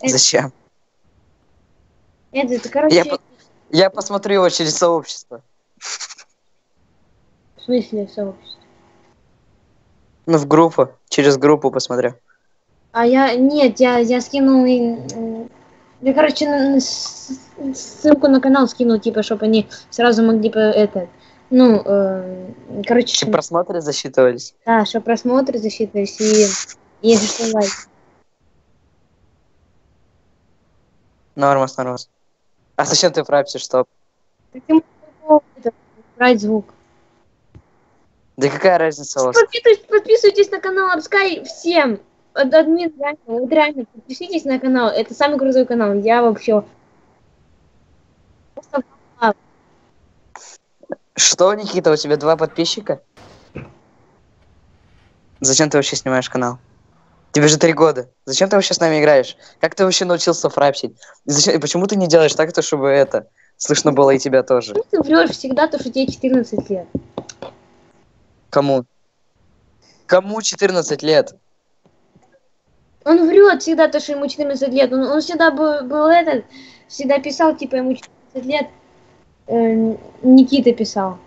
Это- Зачем? Это, это, короче, Я, по- я посмотрю его через сообщество. в смысле сообщество? Ну, в группу. Через группу посмотрю. А я, нет, я, я скинул, и, я, короче, ссылку на канал скинул, типа, чтобы они сразу могли, бы это, ну, э, короче, Все просмотры засчитывались. да, чтобы просмотры засчитывались, и, и если что, лайк. Нормас, нормас. А зачем ты фрапсишь, что? Так ты можешь это, брать звук. Да какая разница у вас? Подписывайтесь, подписывайтесь на канал Апскай всем. Ад- Админ, реально, вот реально, подпишитесь на канал. Это самый крутой канал. Я вообще... Что, Никита, у тебя два подписчика? Зачем ты вообще снимаешь канал? Тебе же три года. Зачем ты вообще с нами играешь? Как ты вообще научился фрапсить? И зачем- и почему ты не делаешь так, то, чтобы это слышно было и тебя тоже? Почему ты врешь всегда, то, что тебе 14 лет? Кому? Кому 14 лет? Он врет всегда, то, что ему 14 лет. Он, он всегда был, был этот, всегда писал, типа, ему 14 лет. Э, Никита писал.